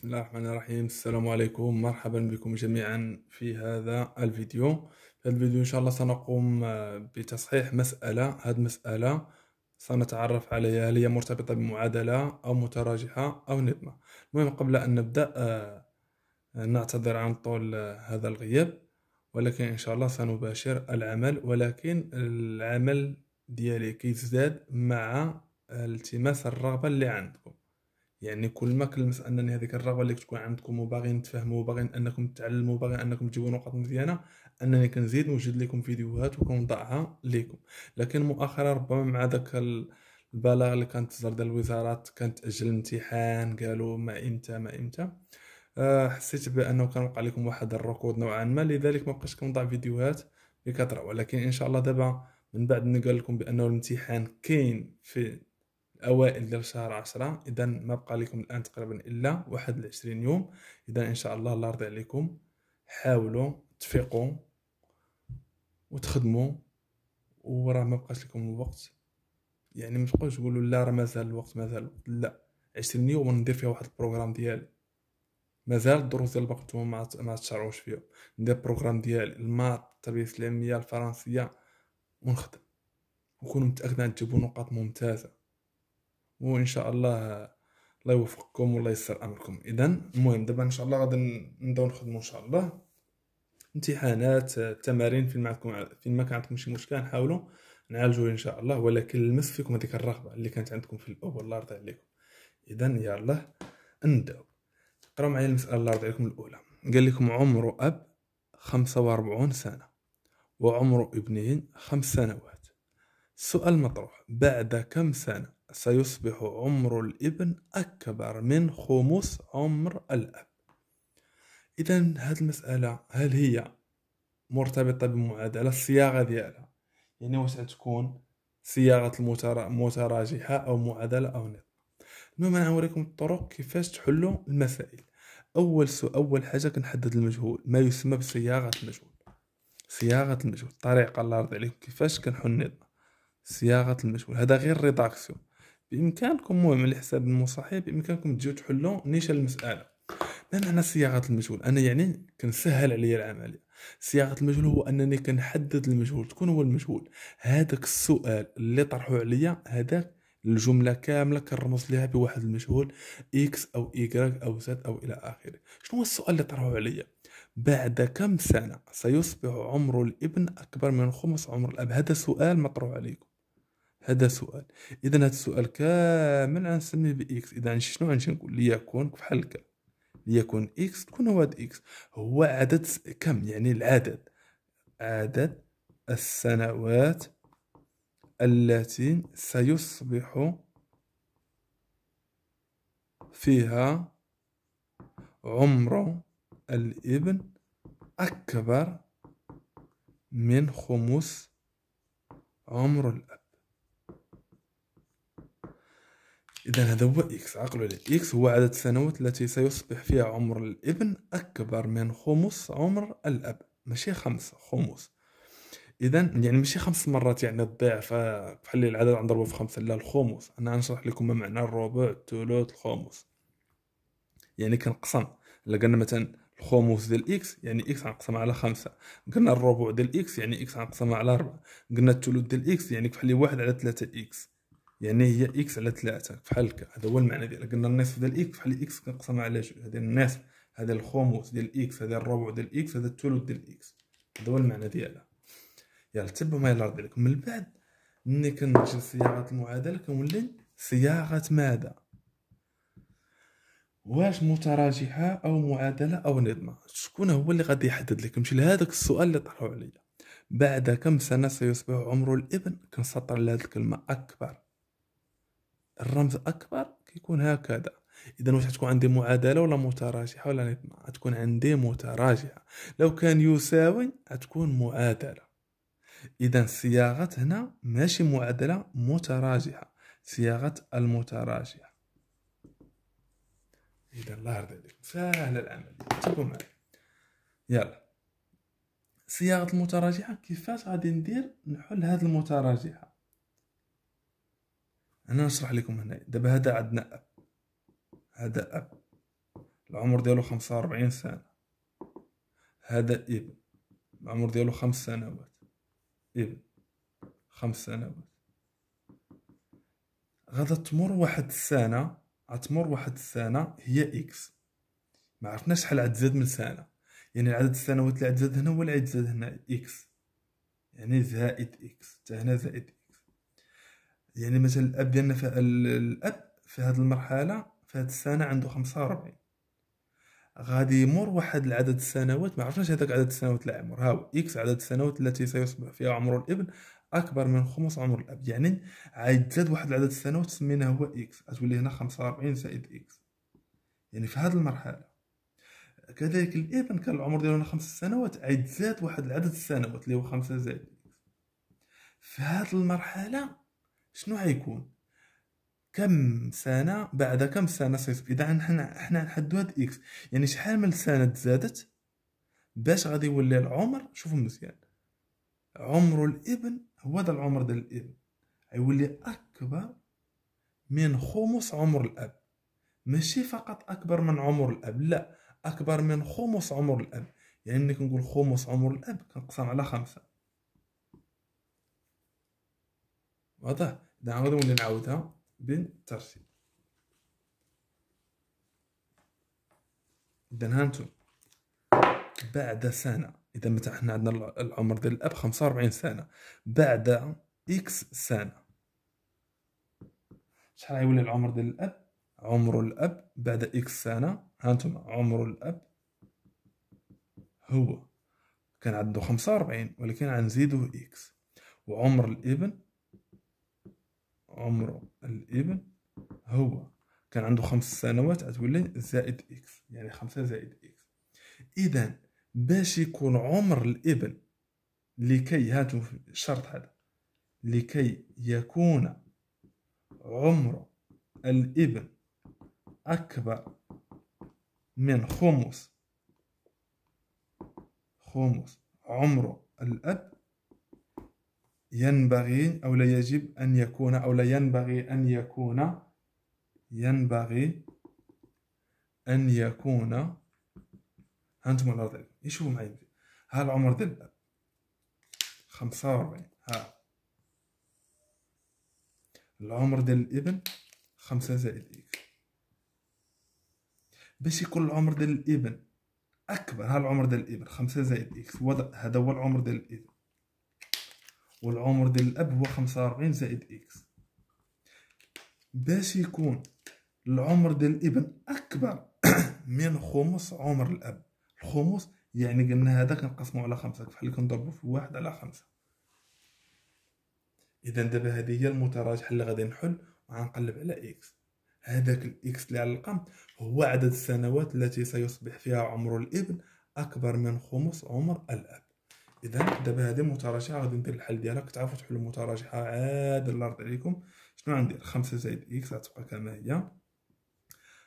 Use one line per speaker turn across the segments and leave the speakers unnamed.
بسم الله الرحمن الرحيم. السلام عليكم. مرحبا بكم جميعا في هذا الفيديو. في هذا الفيديو إن شاء الله سنقوم آه، بتصحيح مسألة. هذه المسألة سنتعرف عليها هل هي مرتبطة بمعادلة أو متراجحة أو نظمة المهم قبل أن نبدأ آه، نعتذر عن طول آه، هذا الغياب ولكن إن شاء الله سنباشر العمل. ولكن العمل ديالي كيزداد مع التماس الرغبة اللي عندكم. يعني كل ما كنلمس أنني هذيك الرغبة اللي كتكون عندكم وباغيين تفهموا وباغيين أنكم تتعلموا وباغيين أنكم تجيبوا نقاط مزيانة أنني كنزيد نوجد لكم فيديوهات وكنضعها لكم. لكن مؤخرا ربما مع ذاك البلاغ اللي كانت تصدر ديال الوزارات كانت تاجل الامتحان قالوا ما إمتى ما إمتى. أه حسيت بأنه كان وقع لكم واحد الركود نوعا ما لذلك ما بقيتش كنضع فيديوهات بكثرة. ولكن إن شاء الله دابا من بعد نقول لكم بأنه الامتحان كاين في الاوائل ديال شهر عشرة. اذا ما بقى لكم الآن تقريبا إلا واحد العشرين يوم. اذا إن شاء الله الله يرضي عليكم. حاولوا تفيقوا وتخدموا وراه ما بقاش لكم الوقت يعني ما تبقاوش تقولوا لا راه مازال الوقت مازال الوقت. لا عشرين يوم ندير فيها واحد ال programme ديالي. مازال الدروس ديال الباك نتوما ما تشرعوش فيهم. ندير البروغرام ديالي المات التربية الاسلاميه الفرنسية ونخدم. وكونوا متأكدين تجيبوا نقاط ممتازة. وإن شاء الله الله يوفقكم والله يسر أمركم. اذا المهم دابا إن شاء الله غادي نبداو نخدموا إن شاء الله. امتحانات تمارين فين ما عندكم فين ما كان عندكم شي مشكل نحاولوا نعالجوه إن شاء الله ولكن لمس فيكم هذيك الرغبة اللي كانت عندكم في الأول الله يرضي عليكم. اذا يلا نبداو. قراو معايا المسألة الله يرضي عليكم الأولى. قال لكم عمر أب خمسة وأربعون سنة وعمر ابنه خمس سنوات. السؤال مطروح. بعد كم سنة سيصبح عمر الإبن أكبر من خمس عمر الأب. إذا هذه المسألة هل هي مرتبطة بمعادلة الصياغة ديالها؟ يعني واش تكون صياغة المتراجحة أو معادلة أو نظام المهم أنا نوريكم الطرق كيفاش تحلوا المسائل. أول سؤال أول حاجة كنحدد المجهول ما يسمى بصياغة المجهول. صياغة المجهول طريقة الله يرضي عليكم كيفاش كنحل صياغة المجهول هذا غير rédaction بإمكانكم المهم لحساب المصاحب بإمكانكم تجيو تحلوا نيشان المسألة. ما معنى صياغة المجهول أنا يعني كنسهل عليا العملية. صياغة المجهول هو أنني كنحدد المجهول شكون هو المجهول؟ هذاك السؤال اللي طرحوا عليا هذاك الجملة كاملة كنرمز لها بواحد المجهول إكس أو إيكغيك أو زد أو إلى آخره. شنو هو السؤال اللي طرحوا عليا؟ بعد كم سنة سيصبح عمر الابن أكبر من خمس عمر الأب؟ هذا سؤال مطروح عليكم. هذا سؤال. إذا هذا السؤال كامل غنسميه ب x إذا شنو غنمشي نقول ليكون بحال هكا؟ ليكون x شكون هو هذا x هو عدد كم؟ يعني العدد. عدد السنوات التي سيصبح فيها عمر الإبن أكبر من خمس عمر الأب. إذا هذا هو إكس. عقلوا عليه إكس هو عدد السنوات التي سيصبح فيها عمر الإبن أكبر من خمس عمر الأب ماشي خمسة خمس إذا يعني ماشي خمس مرات يعني الضعف بحال العدد نضربو في خمسة لا الخمس أنا غنشرح لكم ما معنى الربع الثلث الخمس يعني كنقسم. إلا قلنا مثلا الخمس ديال إكس يعني إكس غنقسم على خمسة. قلنا الربع ديال إكس يعني إكس غنقسم على أربعة. قلنا الثلث ديال x يعني بحال واحد على ثلاثة إكس. يعني هي إكس على ثلاثة بحال هكا. هذا هو المعنى ديالها. قلنا النصف ديال إكس بحال إكس كنقسمها على جوج هذا النصف هذا الخمس ديال إكس هذا الربع ديال إكس هذا الثلث ديال إكس. هذا هو المعنى ديالها. يلا تبعوا معايا الله يرضي عليكم من بعد ملي كنجي صياغة المعادلة كنولي صياغة ماذا؟ واش متراجحة أو معادلة أو نظمة؟ شكون هو اللي غادي يحدد لك؟ نمشي لهذاك السؤال اللي طرحوا عليا. بعد كم سنة سيصبح عمر الإبن؟ كنسطر لهذه الكلمة أكبر. الرمز أكبر كيكون هكذا. إذا واش تكون عندي معادلة ولا متراجحة ولا نظمه غتكون عندي متراجحة. لو كان يساوي غتكون معادلة. إذا صياغة هنا ماشي معادلة متراجحة. صياغة المتراجحة. إذا الله يرضي عليك. سهل العمل. تبعوا معايا يلا. صياغة المتراجحة كيفاش غادي ندير نحل هذه المتراجحة؟ أنا نشرح لكم هنا. دابا هذا عندنا اب هذا أب. العمر ديالو خمسة وربعين سنة. هذا ابن. العمر ديالو خمس سنوات. ابن. خمس سنوات. غادا تمر واحد السنة. غتمر واحد السنة هي x. ما عرفناش شحال عاد زاد من سنة. يعني عدد السنوات اللي عاد زاد هنا هو اللي زاد هنا إكس. يعني زائد إكس. حتى هنا زائد يعني مثلا الأب ديالنا في الأب في هذه المرحلة في هذه السنة عنده خمسة وربعين غادي يمر واحد العدد السنوات ما عرفناش هذاك عدد السنوات اللي عمر. هاو x عدد السنوات التي سيصبح فيها عمر الابن أكبر من خمس عمر الأب. يعني عيتزاد واحد العدد السنوات سميناه هو x غتولي هنا خمسة وأربعين زائد x يعني في هذه المرحلة. كذلك الابن كان العمر ديالو خمس سنوات عيتزاد واحد العدد السنوات اللي هو خمسة زائد في هذه المرحلة شنو غيكون كم سنة بعد كم سنة سيصبح؟ إذا حنا حنا نحددو هاد إكس. يعني شحال من سنة تزادت باش غادي يولي العمر؟ شوفوا مزيان. عمر الإبن هو هذا العمر ديال الإبن. غيولي أكبر من خمس عمر الأب. ماشي فقط أكبر من عمر الأب لا. أكبر من خمس عمر الأب. يعني ملي كنقول خمس عمر الأب كنقسم على خمسة. واضح؟ إذا غادي نولي نعاودها بالترتيب إذا هانتم بعد سنة إذا مثلا حنا عندنا العمر ديال الأب 45 سنة. بعد x سنة. شحال غيولي العمر ديال الأب؟ عمر الأب بعد x سنة. هانتم عمر الأب هو. كان عنده 45 ولكن غنزيدو x. وعمر الإبن عمر الابن هو كان عنده خمس سنوات غتولي زائد إكس يعني خمسة زائد إكس. اذا باش يكون عمر الابن لكي هاهو الشرط هذا لكي يكون عمر الابن أكبر من خمس خمس عمر الأب ينبغي أو لا يجب أن يكون أو لا ينبغي أن يكون ينبغي أن يكون هانتم الأرض يشوفوا معايا ها العمر ديال خمسة وأربعين. ها. العمر ديال الابن خمسة زائد إكس. باش يكون العمر ديال الابن أكبر. ها العمر ديال الابن خمسة زائد إكس. هذا هو العمر ديال الابن والعمر ديال الأب هو خمسة وربعين زائد إكس. باش يكون العمر ديال الإبن أكبر من خمس عمر الأب. الخمس يعني قلنا هذا كنقسمو على خمسة. بحال كنضربو في واحد على خمسة. اذا دابا هذه هي المتراجحة اللي غادي نحل وغنقلب على إكس. هذاك الإكس اللي غنلقاو هو عدد السنوات التي سيصبح فيها عمر الإبن أكبر من خمس عمر الأب. اذا دابا هذه متراجحة غادي ندير الحل ديالها. كتعرفوا تحلوا متراجحة عاد الله يرضي عليكم. شنو غندير؟ خمسة زائد إكس غتبقى كما هي.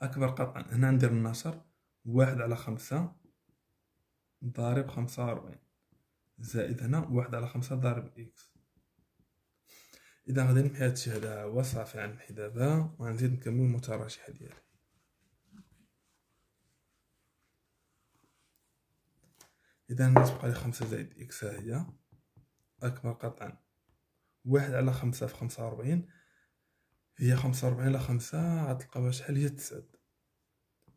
أكبر قطعا. هنا ندير النشر واحد على خمسة. ضارب خمسة وربعين زائد هنا واحد على خمسة ضارب إكس. اذا غادي نمحي هادشي هذا وصافي غنمحي دابا وغنزيد نكمل المتراجحة ديالي. إذا غتبقى لي خمسة زائد إكس هي أكبر قطعا. واحد على خمسة في خمسة وربعين هي خمسة وربعين على خمسة غتلقاوها شحال هي تسعود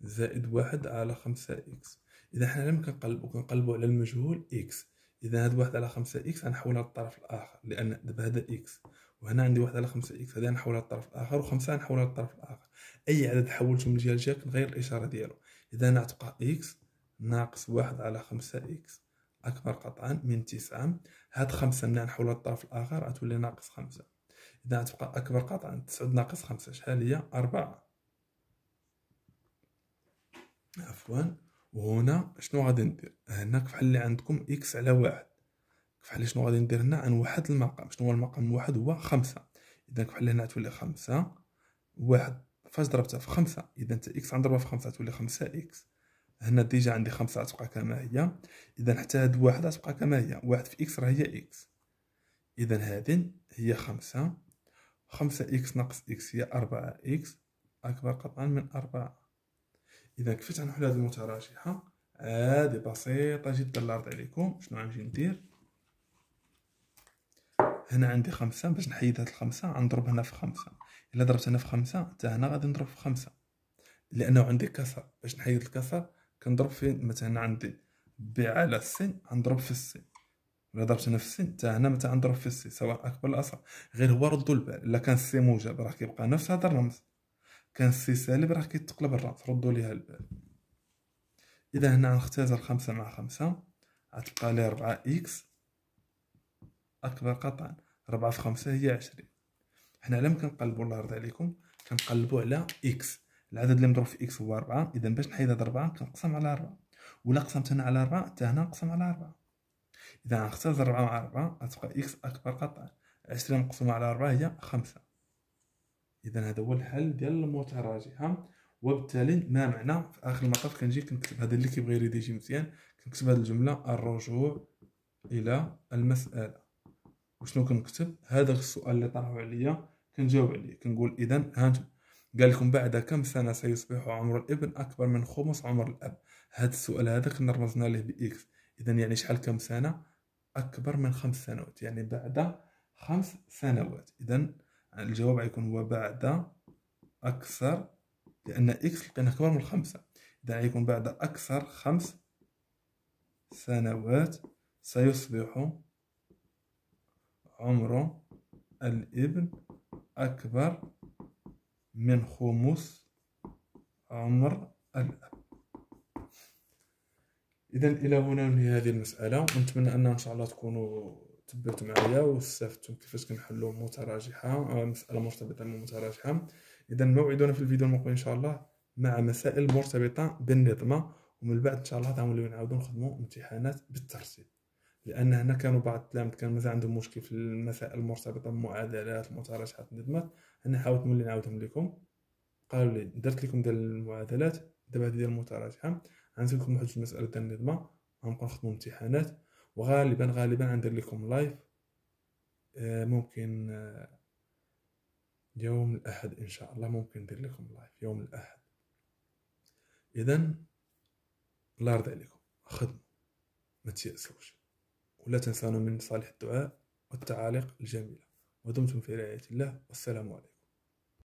زائد واحد على خمسة إكس. إذا حنا لم كنقلبو كنقلبو على المجهول إكس. إذا هاد واحد على خمسة إكس غنحولها للطرف الآخر لأن دابا هذا إكس. وهنا عندي واحد على خمسة إكس هذا نحولها للطرف الآخر وخمسة نحولها للطرف الآخر. أي عدد حولته من جهة لجهة كنغير الإشارة ديالو. إذا غتبقى إكس ناقص واحد على خمسة إكس. أكبر قطعا من تسعة. هاد خمسة ملي نحولها للطرف الآخر غتولي ناقص خمسة. إذا غتبقى أكبر قطعا تسعود ناقص خمسة. شحال هي؟ أربعة. عفوا. وهنا شنو غادي ندير؟ هنا كفحال اللي عندكم إكس على واحد. كفحال شنو غادي ندير هنا؟ غنوحد المقام. شنو هو المقام واحد هو خمسة. إذا كفحال هنا؟ تولي خمسة. واحد فاش ضربتها في خمسة. إذا حتى إكس غنضربها في خمسة تولي خمسة إكس. هنا déjà عندي خمسة غتبقى كما هي. إذا حتى هاد واحد غتبقى كما هي. واحد في إكس راه هي إكس. إذا هادي هي خمسة. خمسة إكس ناقص إكس هي أربعة إكس. أكبر قطعا من أربعة. اذا كيفاش غنحل هذه المتراجحه عادي بسيطة جدا يرضي عليكم. شنو غنجي ندير؟ هنا عندي خمسة باش نحيد هاد الخمسة. غنضرب هنا في خمسة. إلا ضربت هنا في خمسة حتى هنا غادي نضرب في خمسة. لأنه عندي كسر. باش نحيد الكسر كنضرب في مثلا عندي بي على السين غنضرب في السين إلا ضربت هنا في السين حتى هنا متى غنضرب في السين سواء أكبر ولا أصغر. غير هو ردوا البال إلا كان السي موجب راه كيبقى نفس هذا الرمز. كان السي سالب راه كيتقلب الرمز ردوا ليها البال. إذا هنا غنختزل خمسة مع خمسة غتبقى لي ربعة إكس. أكبر قطعا ربعة في خمسة هي عشرين. حنا على كنقلبو الله يرضي عليكم كنقلبو على إكس. العدد اللي مضروب في إكس هو ربعة إذا باش نحيد هاد ربعة كنقسم على ربعة ولا قسمت هنا على ربعة حتى هنا نقسم على ربعة إذا غنختار ربعة مع ربعة غتبقى إكس أكبر قطعا عشرين مقسومة على ربعة هي خمسة. إذا هذا هو الحل ديال المتراجحة وبالتالي ما معنى؟ في آخر المطاف كنجي كنكتب هذا اللي كيبغي يريديجي مزيان. كنكتب هذه الجملة الرجوع إلى المسألة. وشنو كنكتب؟ هذا السؤال اللي طرحوا عليا كنجاوب عليه. كنقول اذا هانتم قال لكم بعد كم سنة سيصبح عمر الإبن أكبر من خمس عمر الأب؟ هذا السؤال هذا كنا رمزنا له بإكس اذا يعني شحال كم سنة؟ أكبر من خمس سنوات يعني بعد خمس سنوات. اذا الجواب غيكون هو بعد أكثر لأن إكس لقينا أكبر من خمسة. اذا غيكون بعد أكثر خمس سنوات سيصبح عمر الإبن أكبر من خمس عمر الأب. إذا إلى هنا ننهي هذه المسألة ونتمنى أن إن شاء الله تكونوا تبعتوا معايا واستفدتم كيفاش كنحلوا متراجحة آه، مسألة مرتبطة بمتراجحة إذا موعدنا في الفيديو المقبل إن شاء الله مع مسائل مرتبطة بالنظمة ومن بعد إن شاء الله تعملوا نعاودوا نخدموا امتحانات بالترتيب. لأن هنا كانوا بعض التلاميذ كان مازال عندهم مشكل في المسائل المرتبطة بمعادلات المتراشحات النظمات أنا حاولت نولي نعاودهم لكم. قالوا لي درت لكم ديال المعادلات دابا هذه ديال المتراجحه غنزيد لكم واحد المساله ديال النظمه غنبقاو نخدموا امتحانات. وغالبا غالبا غندير لكم live آه، ممكن آه، يوم الأحد إن شاء الله ممكن ندير لكم live يوم الأحد. اذا الله يرضي عليكم. خدموا ما تيأسوش. ولا تنسونا من صالح الدعاء والتعاليق الجميلة. ودمتم في رعاية الله والسلام عليكم.